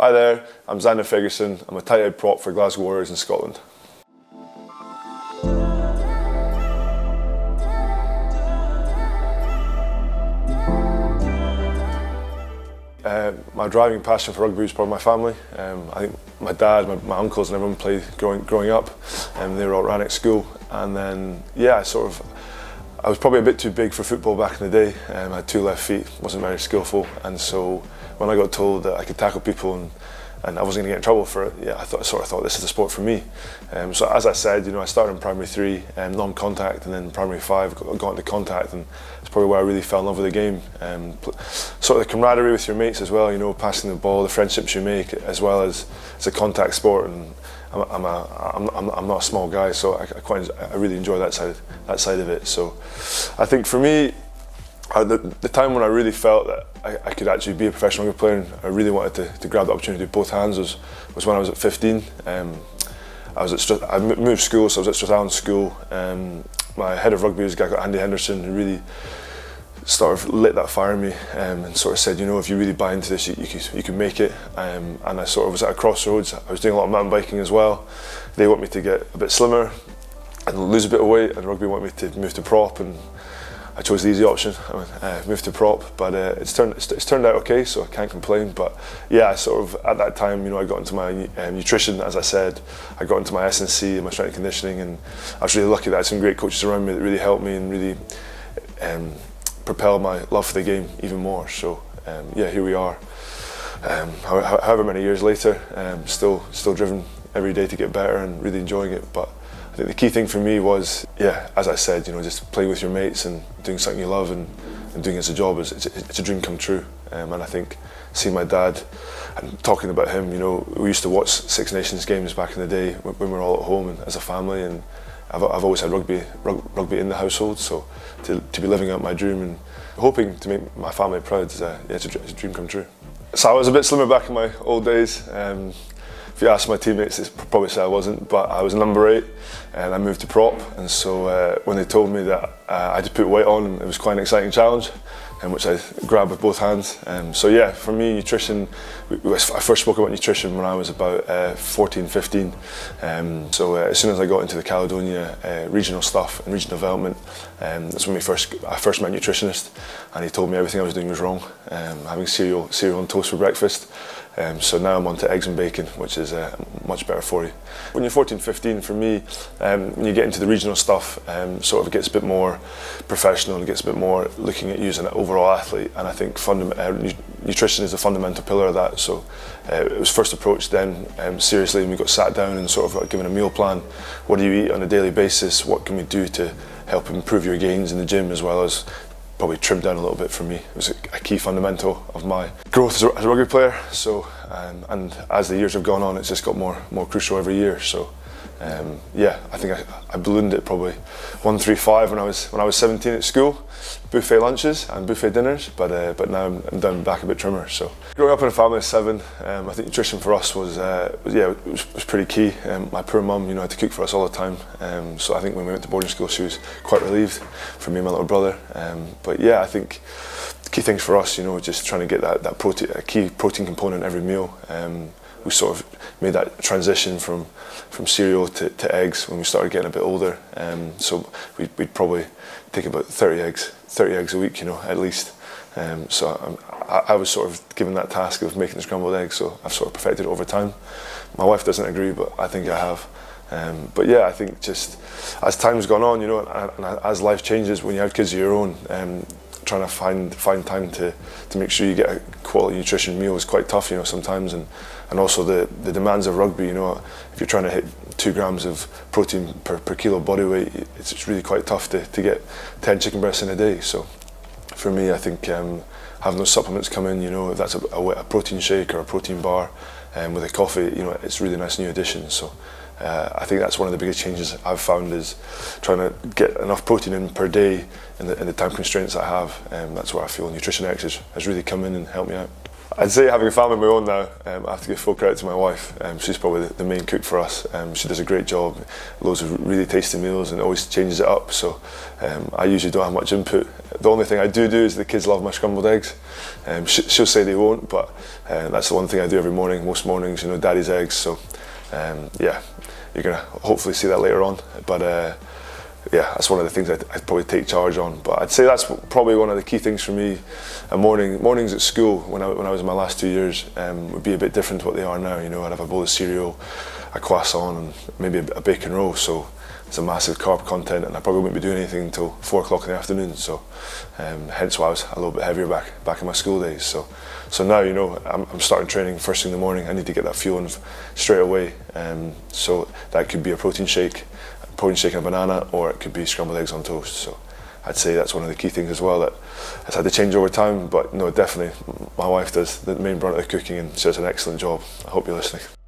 Hi there, I'm Zander Fagerson. I'm a tighthead prop for Glasgow Warriors in Scotland. Uh, my driving passion for rugby was part of my family. Um, I think my dad, my, my, uncles and everyone played growing, growing up and they were all ran at school and then yeah I sort of I was probably a bit too big for football back in the day. Um, I had two left feet, wasn't very skillful and so when I got told that I could tackle people and and I wasn't going to get in trouble for it. Yeah, I, thought, I sort of thought this is the sport for me. Um, so as I said, you know, I started in primary three, um, non-contact, and then primary five got, got into contact, and it's probably where I really fell in love with the game. Um, sort of the camaraderie with your mates as well, you know, passing the ball, the friendships you make, as well as it's a contact sport, and I'm, I'm, a, I'm, I'm, I'm not a small guy, so I, I quite I really enjoy that side that side of it. So I think for me, the, the, time when I really felt that I, I, could actually be a professional rugby player and I really wanted to, to grab the opportunity with both hands was, was when I was at 15. Um, I was at I moved school, so I was at Strathallan School. Um, my head of rugby was a guy called Andy Henderson who really sort of lit that fire in me um, and sort of said, you know, if you really buy into this, you, you, can, you can make it. Um, and I sort of was at a crossroads. I was doing a lot of mountain biking as well. They want me to get a bit slimmer and lose a bit of weight, and rugby want me to move to prop and I chose the easy option. I mean, uh, moved to prop, but uh, it's turned it's, it's, turned out okay, so I can't complain. But yeah, sort of at that time, you know, I got into my um, nutrition, as I said, I got into my S&C and my strength and conditioning, and I was really lucky that I had some great coaches around me that really helped me and really um, propelled my love for the game even more. So um, yeah, here we are. Um, however many years later, um, still still driven every day to get better and really enjoying it. But I think the key thing for me was, yeah, as I said, you know, just play with your mates and doing something you love and, and doing it as a job is it's, it's a dream come true. Um, and I think seeing my dad and talking about him, you know, we used to watch Six Nations games back in the day when, we were all at home and as a family, and I've, I've always had rugby rugby in the household. So to, to be living out my dream and hoping to make my family proud, is a, yeah, it's, a, it's a dream come true. So I was a bit slimmer back in my old days. Um, if you ask my teammates, they probably say I wasn't, but I was number eight and I moved to prop. And so uh, when they told me that uh, I had to put weight on, it was quite an exciting challenge, um, which I grabbed with both hands. Um, so yeah, for me, nutrition, I first spoke about nutrition when I was about uh, 14, 15. Um, so uh, as soon as I got into the Caledonia uh, regional stuff and regional development, um, that's when we first, I first met a nutritionist and he told me everything I was doing was wrong. Um, having cereal, cereal and toast for breakfast, Um, so now I'm on to eggs and bacon, which is uh, much better for you. When you're 14, 15, for me, um, when you get into the regional stuff, um, sort of it gets a bit more professional and gets a bit more looking at you as an overall athlete. And I think uh, nutrition is a fundamental pillar of that. So uh, it was first approached then um, seriously, and we got sat down and sort of like given a meal plan. What do you eat on a daily basis? What can we do to help improve your gains in the gym as well as probably trimmed down a little bit for me. It was a, key fundamental of my growth as a rugby player. So, um, and as the years have gone on, it's just got more more crucial every year. So, um, yeah, I think I, I ballooned it probably one three five when I was when I was 17 at school, buffet lunches and buffet dinners. But uh, but now I'm, I'm, down back a bit trimmer. So growing up in a family of seven, um, I think nutrition for us was, uh, was yeah was, was, pretty key. Um, my poor mum, you know, had to cook for us all the time. Um, so I think when we went to boarding school, she was quite relieved for me and my little brother. Um, but yeah, I think key things for us, you know, just trying to get that, that protein, a key protein component every meal. Um, we sort of made that transition from from cereal to, to eggs when we started getting a bit older. Um, so we'd, we'd, probably take about 30 eggs, 30 eggs a week, you know, at least. Um, so I, I, was sort of given that task of making the scrambled eggs, so I've sort of perfected it over time. My wife doesn't agree, but I think I have. Um, but yeah, I think just as time's gone on, you know, and, and as life changes, when you have kids of your own, um, trying to find find time to to make sure you get a quality nutrition meal is quite tough, you know, sometimes, and and also the the demands of rugby, you know, if you're trying to hit two grams of protein per, per kilo body weight, it's, it's really quite tough to, to get 10 chicken breasts in a day. So for me, I think um, having those supplements come in, you know, if that's a, a, a protein shake or a protein bar um, with a coffee, you know, it's really nice new addition. So uh, I think that's one of the biggest changes I've found is trying to get enough protein in per day in the, in the time constraints I have. Um, that's where I feel Nutrition X has, has really come in and helped me out. I'd say having a family of my own now, um, I have to give full credit to my wife. Um, she's probably the, main cook for us. Um, she does a great job, loads of really tasty meals and always changes it up. So um, I usually don't have much input. The only thing I do do is the kids love my scrambled eggs. Um, she, will say they won't, but uh, that's the one thing I do every morning. Most mornings, you know, daddy's eggs. So um, yeah, you're gonna hopefully see that later on. But uh, yeah, that's one of the things I'd, I'd, probably take charge on. But I'd say that's probably one of the key things for me. A morning, mornings at school when I, when I was in my last two years um, would be a bit different to what they are now. You know, I'd have a bowl of cereal, a croissant, and maybe a, a bacon roll. So it's a massive carb content, and I probably wouldn't be doing anything until four o'clock in the afternoon. So, um, hence why I was a little bit heavier back back in my school days. So, so now you know I'm, I'm starting training first thing in the morning. I need to get that fuel in straight away. Um, so that could be a protein shake poached shake and banana, or it could be scrambled eggs on toast. So I'd say that's one of the key things as well that has had to change over time. But no, definitely my wife does the main brunt of the cooking and she does an excellent job. I hope you're listening.